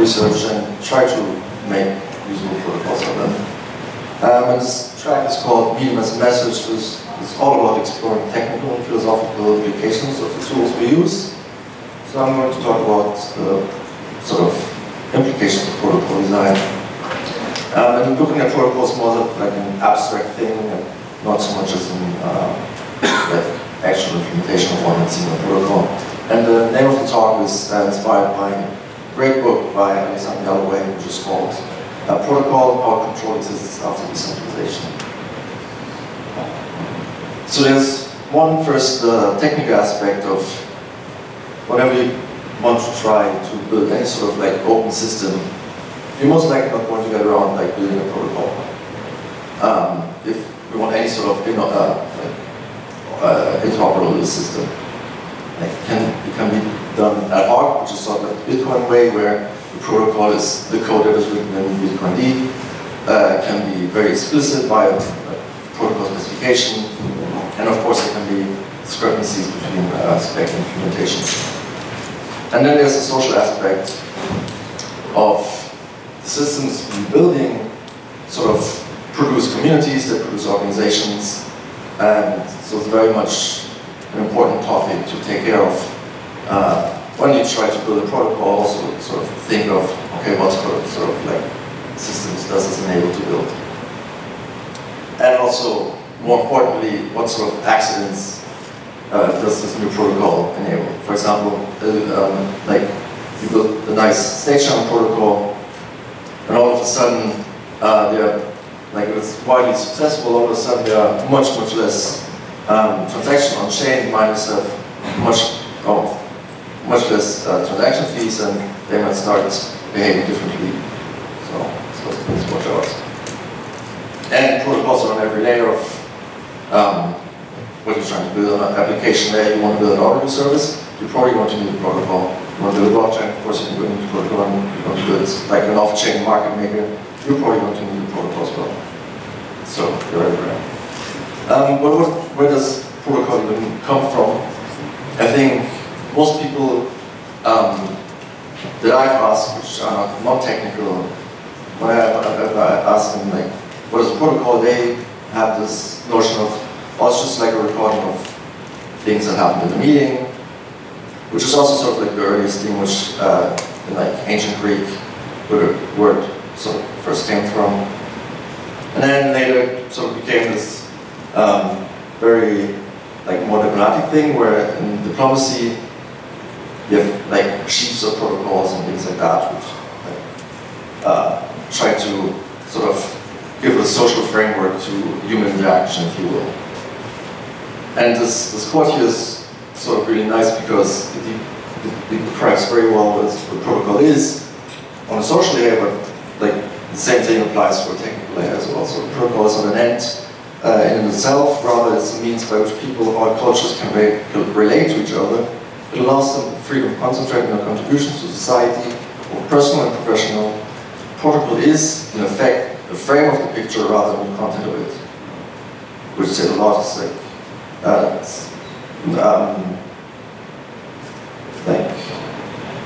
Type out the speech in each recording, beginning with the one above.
research and try to make usable protocols of them. Um, and this track is called Medium as a Message. It's, it's all about exploring technical and philosophical implications of the tools we use. So I'm going to talk about the sort of implications of protocol design. Um, and looking at protocols more like an abstract thing, and not so much as an uh, actual implementation of one single protocol. And the name of the talk is uh, inspired by great book by Alexander Galloway, which is called uh, Protocol, How Control Exists After Decentralization. So there's one first uh, technical aspect of whenever you want to try to build any sort of like open system, you're most likely not going to get around like building a protocol. Um, if we want any sort of you know, uh, uh, interoperable system. Like can, it can be done ad hoc, which is sort of the Bitcoin way, where the protocol is the code that is written in bitcoind. Uh, can be very explicit by a, a, protocol specification, and of course there can be discrepancies between uh, spec and implementation. And then there's the social aspect of the systems we're building sort of produce communities, they produce organizations, and so it's very much an important topic to take care of. Uh, when you try to build a protocol, also sort of think of, okay, what sort of, like systems does this enable to build? And also, more importantly, what sort of accidents uh, does this new protocol enable? For example, um, like you build a nice state channel protocol, and all of a sudden, uh, there like it's widely successful, all of a sudden there are much, much less um, transaction on chain, minus have much, oh, much less uh, transaction fees, and they might start behaving differently. So, so things watch out. And protocols on every layer of um, what you're trying to build on an application layer. You want to build an ordering service, you probably want to need a protocol. You want to build a blockchain, of course you can build a protocol, you want to build like an off-chain market maker, you're probably going to need a protocol as well. So you're everywhere. Um, what, where does protocol even come from? I think most people um, that I've asked, which are not technical, when I, I, ask them like, what is protocol, they have this notion of, oh, it's just like a recording of things that happened in a meeting, which is also sort of like the earliest thing which uh, in like ancient Greek, where the word sort of first came from. And then later sort of became this um, very like more diplomatic thing where in diplomacy you have like sheets of protocols and things like that which like, uh, try to sort of give a social framework to human interaction, if you will. And this, this quote here is sort of really nice because it, it, it describes very well what the protocol is on a social layer, but like the same thing applies for a technical layer as well. So protocol is not an end uh, in itself, rather it's a means by which people or cultures can re relate to each other. It allows them the freedom of concentrating their contributions to society, both personal and professional. Protocol is, in effect, the frame of the picture rather than the content of it, which says a lot. It's like, uh, um, like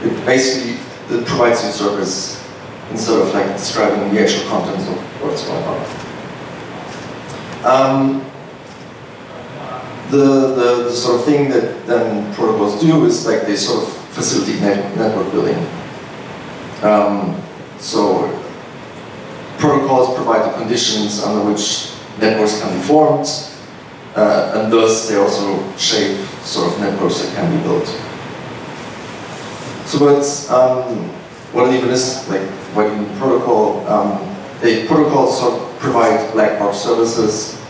it basically it provides you service instead of like describing the actual contents of what's going on. Um, the, the, the, sort of thing that then protocols do is like they sort of facilitate net, network building. Um, so protocols provide the conditions under which networks can be formed, uh, and thus they also shape sort of networks that can be built. So but um, what even is, like what in protocol, um, the protocols sort of provide black box services.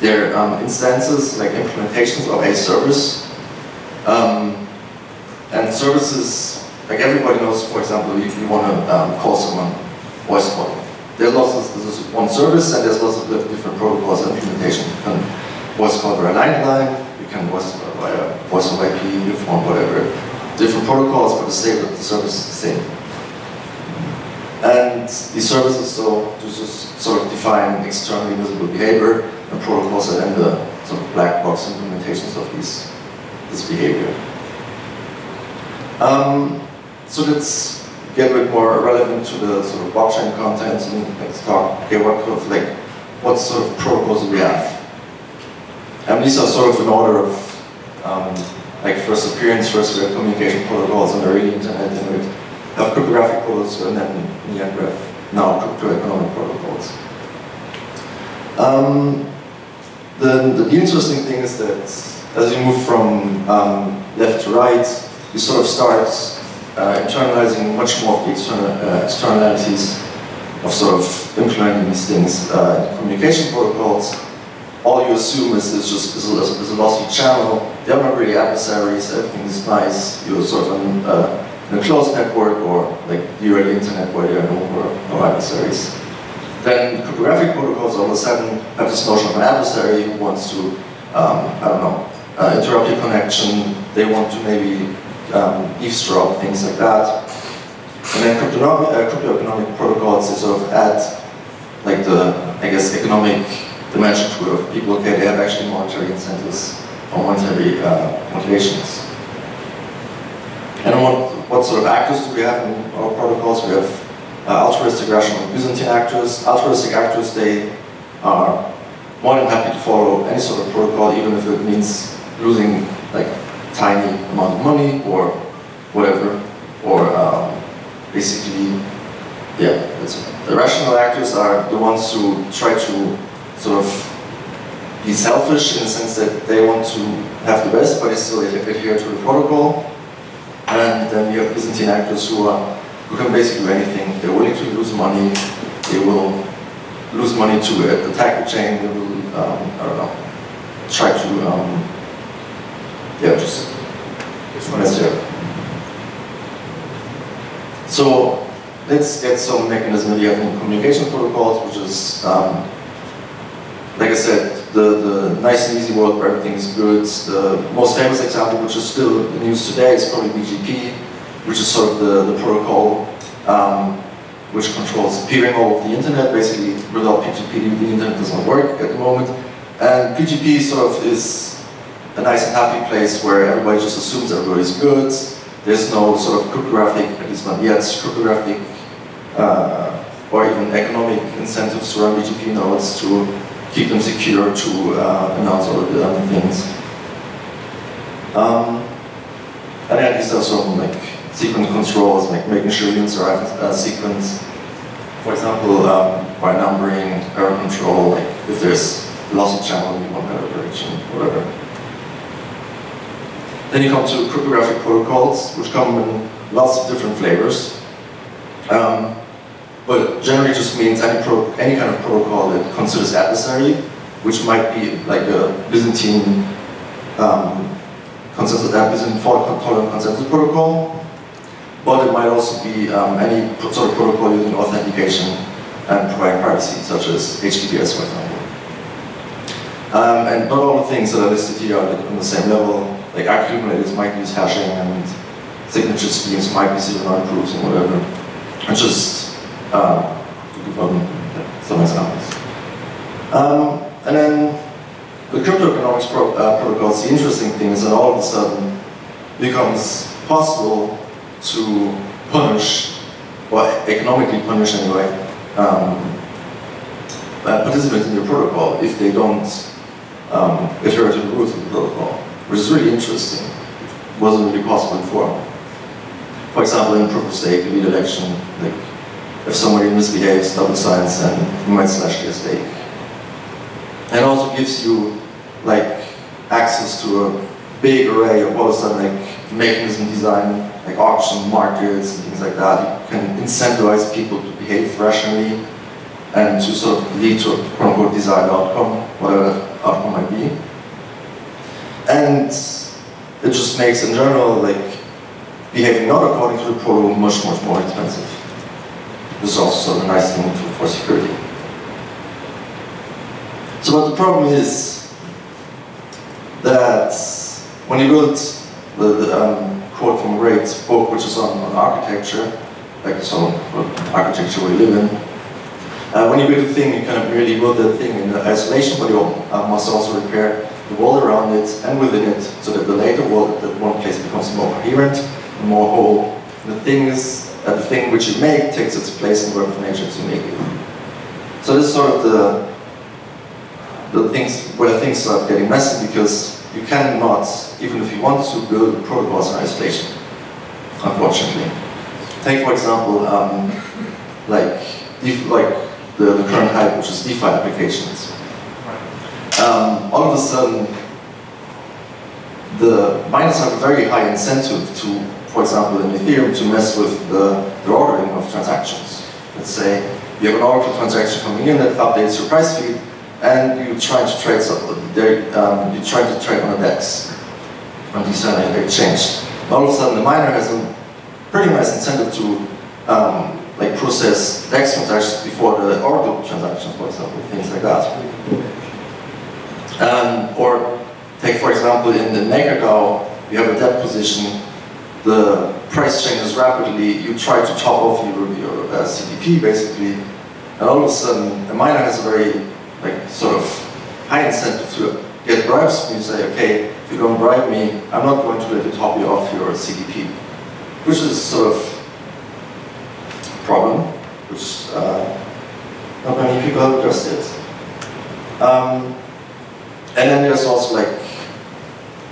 They're um, instances, like implementations of a service. Um, and services, like everybody knows, for example, if you want to um, call someone voice call. There's lots of, this is one service and there's lots of different protocols and implementation. You can voice call via line you can voice via voice over IP, uniform, whatever. Different protocols, but the same, the service is the same. And these services so to sort of define externally visible behavior and protocols that end the sort of black box implementations of these this behavior. Um, so let's get a bit more relevant to the sort of blockchain content and let's talk okay what kind of like what sort of protocols do we have. And these are sort of an order of um, like first appearance, first we have communication protocols on the early internet and have cryptographic protocols and then have now crypto-economic protocols. Um, the, the, interesting thing is that as you move from um, left to right, you sort of start uh, internalizing much more of the external, uh, externalities of sort of implementing these things uh, communication protocols. All you assume is it's just is a, is a lossy channel. There are not really adversaries. Everything is nice. You're sort of in, uh, in a closed network or like you are the internet where there are no, no adversaries. Then cryptographic protocols all of a sudden have this notion of an adversary who wants to, um, I don't know, uh, interrupt your connection. They want to maybe um, eavesdrop, things like that. And then crypto-economic, uh, protocols, they sort of add like the, I guess, economic dimension to it. of People, okay, they have actually monetary incentives or monetary uh, motivations. And what, what sort of actors do we have in our protocols? We have uh, altruistic rational Byzantine actors. Altruistic actors, they are more than happy to follow any sort of protocol, even if it means losing like tiny amount of money or whatever, or um, basically, yeah, the rational actors are the ones who try to sort of be selfish in the sense that they want to have the best, but they still adhere to the protocol. And then you have Byzantine actors who are who can basically do anything. They're willing to lose money. They will lose money to attack the chain. They will, um, I don't know, try to um, yeah, just let's do So let's get some mechanism that you have in communication protocols, which is, um, like I said, the, the nice and easy world where everything is good. The most famous example, which is still in use today, is probably BGP, which is sort of the, the protocol um, which controls peering all of the internet. Basically, without BGP, the internet doesn't work at the moment. And BGP sort of is a nice and happy place where everybody just assumes everybody's good. There's no sort of cryptographic, at least not yet, cryptographic uh, or even economic incentives to run BGP nodes to keep them secure to uh, announce all the other things. Um, and then these are some like sequence controls, like making sure units are uh, sequence. For example, um, by numbering, error control, like if there's loss of channel in one direction, whatever. Then you come to cryptographic protocols, which come in lots of different flavors. Um, but generally just means any, pro any kind of protocol that considers adversary, which might be like a Byzantine um, consensus, uh, Byzantine fault tolerant consensus protocol, but it might also be um, any sort of protocol using authentication and providing privacy, such as HTTPS, for example. Um, and not all the things that are listed here are on the same level like accumulators might use hashing and signature schemes might be knowledge proofs and whatever. And just uh, to give some examples. Um, and then the crypto economics pro uh, protocols, the interesting thing is that all of a sudden becomes possible to punish, or economically punish anyway, um, uh, participants in your protocol if they don't um, adhere to the rules of the protocol which is really interesting. It wasn't really possible before. For example, in proof of stake, lead election, like if somebody misbehaves, double signs, and you might slash their stake. And also gives you like access to a big array of all of a sudden like mechanism design, like auction markets and things like that. You can incentivize people to behave rationally and to sort of lead to a quote unquote desired outcome, whatever outcome might be. And it just makes, in general, like, behaving not according to the protocol much, much more expensive. Is also a nice thing to, for security. So what the problem is that when you build the, the um, quote from Raid's book, which is on, on architecture, like some architecture we live in. Uh, when you build a thing, you kind of really build that thing in isolation, but you uh, must also repair the world around it and within it, so that the later world, that one place becomes more coherent and more whole. The thing is that the thing which you make takes its place in of nature to make it. So this is sort of the the things where things start getting messy because you cannot, even if you want to build protocols in isolation, unfortunately. Take for example, um, like like the, the current hype, which is DeFi applications. Um, all of a sudden, the miners have a very high incentive to, for example, in Ethereum, to mess with the, the ordering of transactions. Let's say you have an Oracle transaction coming in that updates your price feed, and you try to trade there, um, you try to trade on a DEX, on decentralized exchange. All of a sudden, the miner has a pretty nice incentive to um, like process DEX transactions before the Oracle transactions, for example, things like that. Um, or take, for example, in the MakerDAO, you have a debt position, the price changes rapidly, you try to top off your, your uh, CDP basically, and all of a sudden, a miner has a very like sort of high incentive to get bribes, and you say, okay, if you don't bribe me, I'm not going to let you top you off your CDP. Which is sort of problem, which uh, not many people have addressed yet. Um, and then there's also like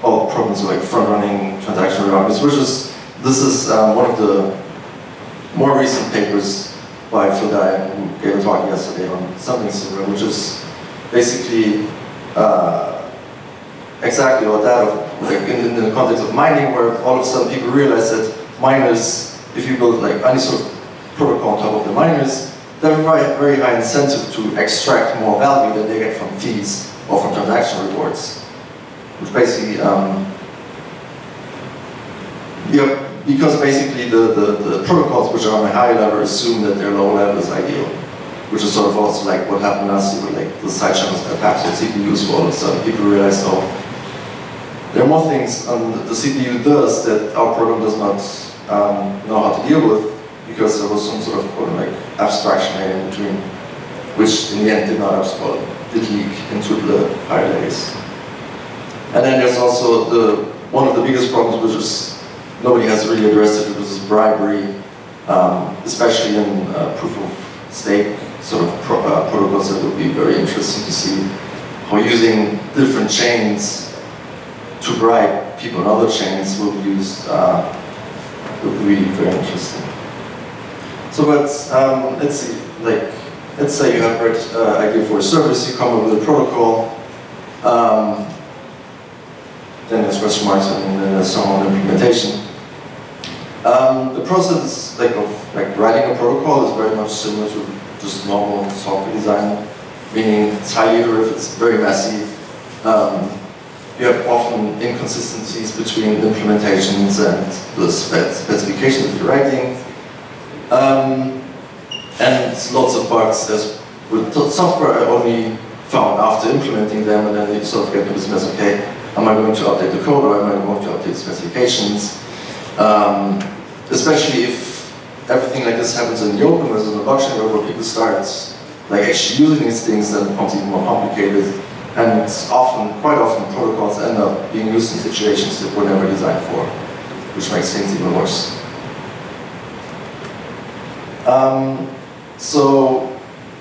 all problems like front-running transactional requirements, which is this is um, one of the more recent papers by Phil Daian, who gave a talk yesterday on something similar, which is basically uh, exactly what that of, like in, in, the context of mining, where all of a sudden people realize that miners, if you build like any sort of protocol on top of the miners, they have a very, very high incentive to extract more value than they get from fees or from transaction rewards. Which basically, um, yeah, because basically the, the, the, protocols which are on a high level assume that their low level is ideal. Which is sort of also like what happened last year with like the side channels attacks with CPUs for all of a sudden people realize, oh, there are more things on the CPU does that our program does not um, know how to deal with because there was some sort of like abstraction in between, which in the end did not well, did leak into the higher layers. And then there's also the one of the biggest problems, which is nobody has really addressed it, which is bribery, um, especially in uh, proof of stake sort of pro uh, protocols that would be very interesting to see how using different chains to bribe people on other chains will be used uh, would be very interesting. So but um, let's see, like, let's say you have an uh, idea for a service, you come up with a protocol, um, question marks and some on implementation. Um, the process like of like writing a protocol is very much similar to just normal software design, meaning it's highly iterative, it's very messy. Um, you have often inconsistencies between implementations and the specifications that you're writing. Um, and lots of bugs. There's, with software I only found after implementing them and then you sort of get to this mess, okay, am I going to update the code or am I going to update specifications? Um, especially if everything like this happens in the open as in a blockchain where people start like actually using these things, then it becomes even more complicated. And often, quite often, protocols end up being used in situations that were never designed for, which makes things even worse. Um, so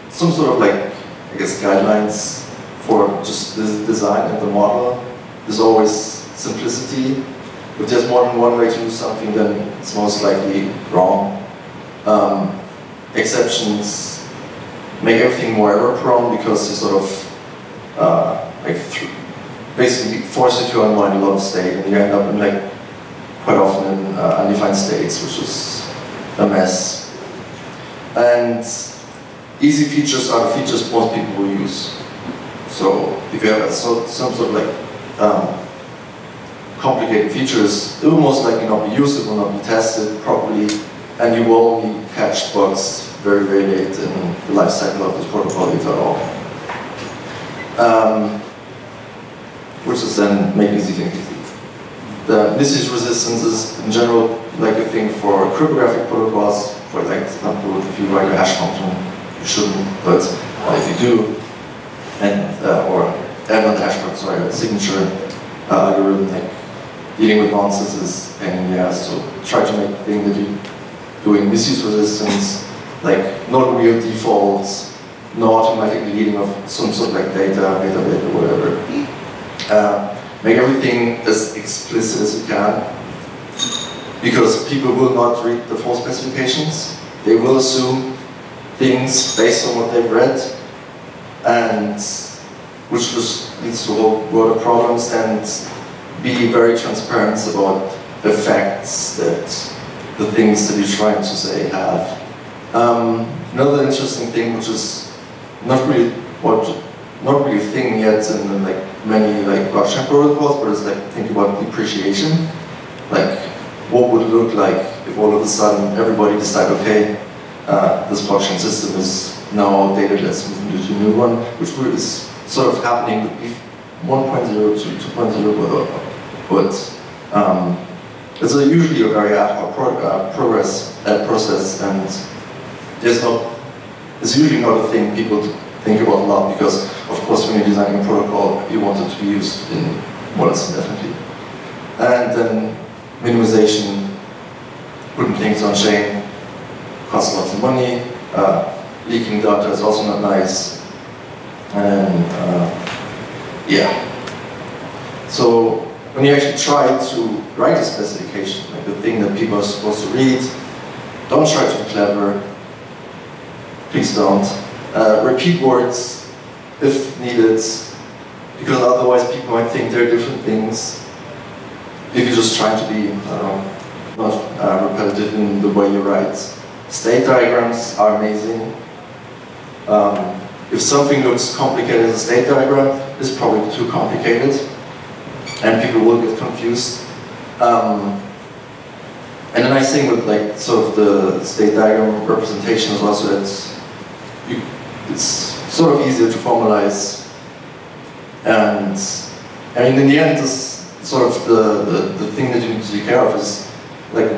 some sort of like, I guess, guidelines for just the design and the model. There's always simplicity. If there's more than one way to do something, then it's most likely wrong. Um, exceptions make everything more error prone because they sort of uh, like basically force you to unwind a lot of state and you end up in like quite often in uh, undefined states, which is a mess. And easy features are features most people will use. So if you have so, some sort of like um, complicated features, it will most likely not be used, it will not be tested properly, and you will only catch bugs very, very late in the life cycle of this protocol, if at all. Um, which is then making easy things. The misuse resistance is in general like a thing for cryptographic protocols, For like example, if you write a hash function, you shouldn't, but if you do, and uh, or and not function, sorry, signature uh, algorithm, like dealing with nonsense is pain in. So try to make the thing that you doing misuse resistance, like not real defaults, no automatic leading of some sort of like data, metadata, whatever. Uh, make everything as explicit as you can, because people will not read the full specifications. They will assume things based on what they've read, and which just leads to a whole world of problems, and be very transparent about the facts that the things that you're trying to say have. Um, another interesting thing, which is not really what, not really a thing yet in like many like blockchain protocols, but it's like think about depreciation. Like, what would it look like if all of a sudden everybody decided, okay, uh, this blockchain system is now outdated, let's move to a new one, which is sort of happening with 1.0 to 2.0, but um, it's a, usually a very ad hoc pro uh, progress uh, process, and there's not, it's usually not a thing people think about a lot because, of course, when you're designing a protocol, you want it to be used in more or less indefinitely. And then minimization, putting things on chain, costs lots of money. Uh, leaking data is also not nice. And uh, yeah. So when you actually try to write a specification, like the thing that people are supposed to read, don't try to be clever. Please don't. Uh, repeat words if needed, because otherwise people might think they're different things. If you're just trying to be, know, not uh, repetitive in the way you write. State diagrams are amazing. Um, if something looks complicated as a state diagram, it's probably too complicated, and people will get confused. Um, and the nice thing with like sort of the state diagram representation is also that you, it's sort of easier to formalize, and I mean in the end, this sort of the, the, the thing that you need to take care of is like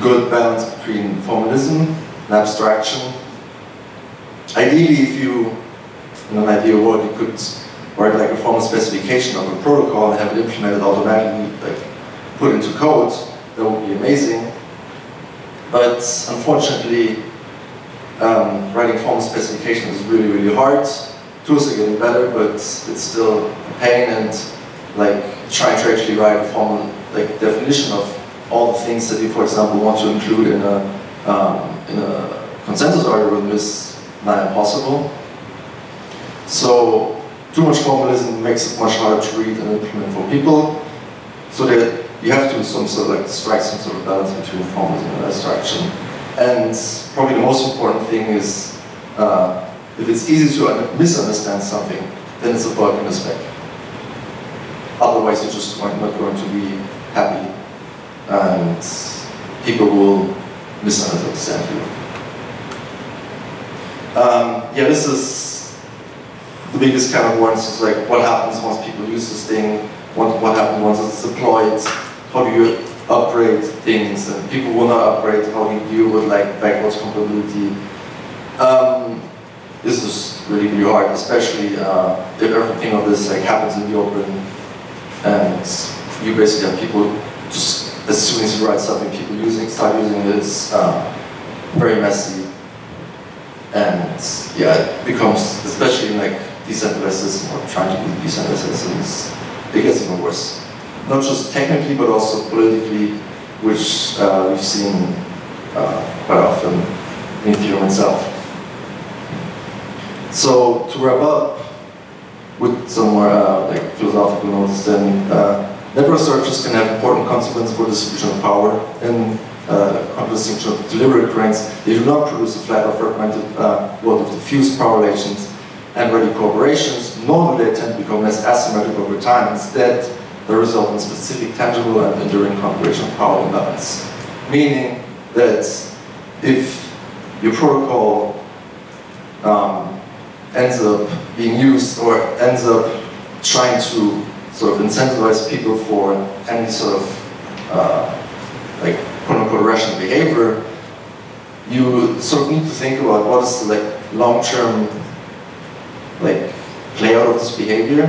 good balance between formalism and abstraction. Ideally, if you, an ideal world, you could write like a formal specification of a protocol and have it implemented automatically, like put into code, that would be amazing. But unfortunately, um, writing formal specification is really, really hard. Tools are getting better, but it's still a pain and like trying to actually write a formal like definition of all the things that you, for example, want to include in a um, in a consensus algorithm is not impossible. So too much formalism makes it much harder to read and implement for people. So that you have to some sort of like strike some sort of balance between formalism and abstraction. And probably the most important thing is uh, if it's easy to misunderstand something, then it's a bug in the spec. Otherwise, you're just not going to be happy, and people will misunderstand you. Um, yeah, this is the biggest kind of ones. Is like what happens once people use this thing. What what happens once it's deployed? How do you upgrade things? And people not upgrade. How do you deal with like backwards compatibility? Um, this is really really hard, especially uh, if everything of this like happens in the open and you basically have people just as soon as you write something, people using start using it. It's uh, very messy, and yeah, it becomes especially in like decentralized systems or trying to be decentralized systems, it gets even worse. Not just technically, but also politically, which uh, we've seen uh, quite often in Ethereum itself. So to wrap up, with some more uh, like philosophical notes, then uh, network can have important consequences for the distribution of power and uh, of delivery grains. They do not produce a flat or fragmented uh, world of diffuse power relations and ready corporations, nor do tend to become less asymmetric over time. Instead, they result in specific, tangible, and enduring configuration of power imbalance. Meaning that if your protocol um, ends up being used or ends up trying to sort of incentivize people for any sort of uh, like quote unquote rational behavior, you sort of need to think about what is the like long-term like play out of this behavior.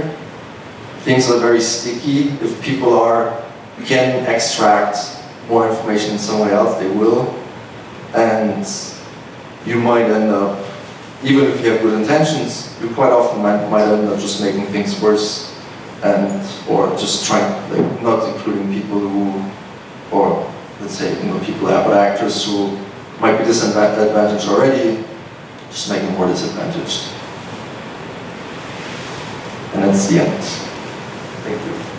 Things are very sticky. If people are you can extract more information somewhere else, they will. And you might end up, even if you have good intentions, you quite often might, might end up just making things worse and or just trying like not including people who or let's say you know people but actors who might be disadvantaged already, just them more disadvantaged. And that's the end. Thank you.